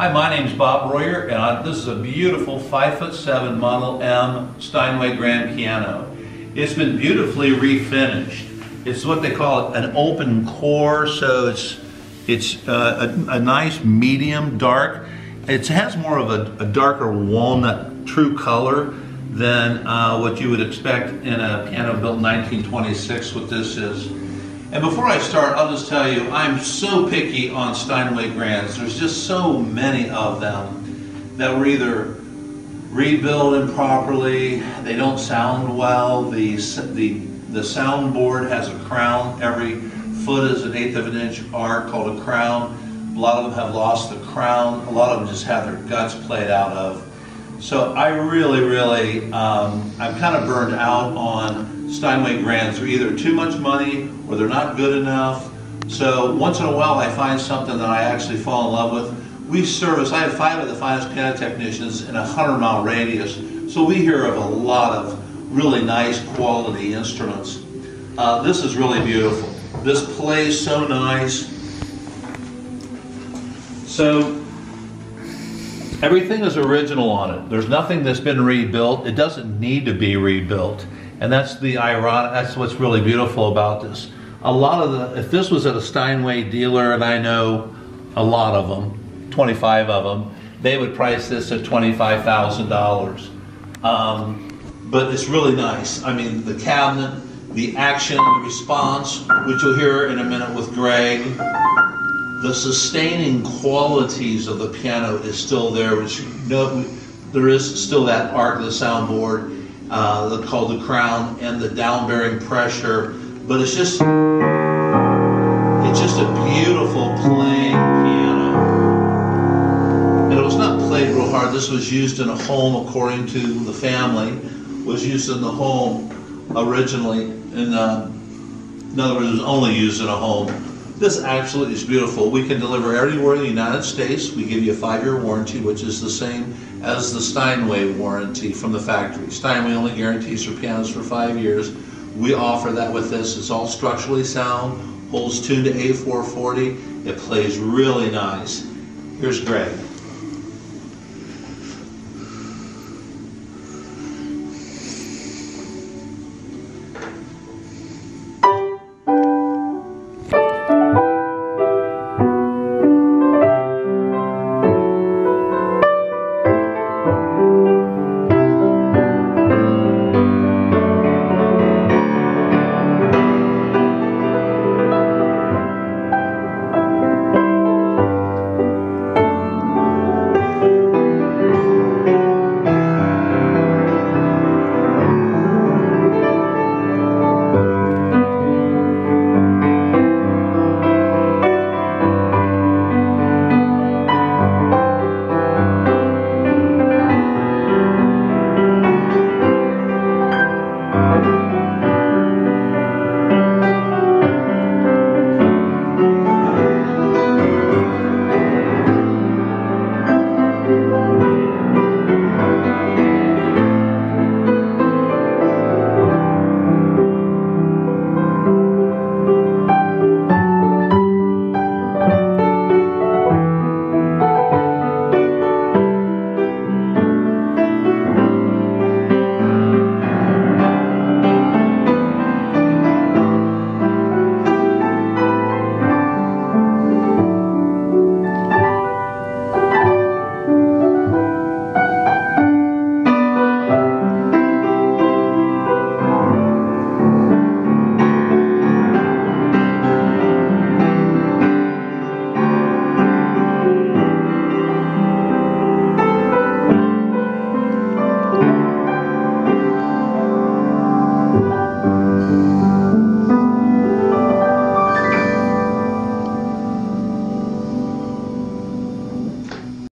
Hi, my name is Bob Royer, and I, this is a beautiful five foot seven Model M Steinway grand piano. It's been beautifully refinished. It's what they call an open pore, so it's it's uh, a, a, nice medium dark. It has more of a, a darker walnut true color than uh, what you would expect in a piano built in 1926. What this is. And before I start, I'll just tell you, I'm so picky on Steinway Grands. There's just so many of them that were either rebuilt improperly, they don't sound well, the, the, the soundboard has a crown, every foot is an eighth of an inch arc called a crown. A lot of them have lost the crown, a lot of them just have their guts played out of. So I really, really, um, I'm kind of burned out on Steinway Grands. They're either too much money or they're not good enough. So once in a while I find something that I actually fall in love with. We service, I have five of the finest piano technicians in a 100 mile radius. So we hear of a lot of really nice quality instruments. Uh, this is really beautiful. This plays so nice. So everything is original on it. There's nothing that's been rebuilt. It doesn't need to be rebuilt. And that's the ironic, that's what's really beautiful about this. A lot of the, if this was at a Steinway dealer, and I know a lot of them, 25 of them, they would price this at $25,000. Um, but it's really nice. I mean, the cabinet, the action, the response, which you'll hear in a minute with Greg, the sustaining qualities of the piano is still there, you know, there is still that arc of the soundboard uh, called the crown and the down-bearing pressure. But it's just, it's just a beautiful playing piano. And it was not played real hard. This was used in a home, according to the family, was used in the home originally. In, uh, in other words, it was only used in a home. This absolutely is beautiful. We can deliver anywhere in the United States. We give you a five-year warranty, which is the same as the Steinway warranty from the factory. Steinway only guarantees for pianos for five years. We offer that with this. It's all structurally sound, holds tuned to A440. It plays really nice. Here's Greg.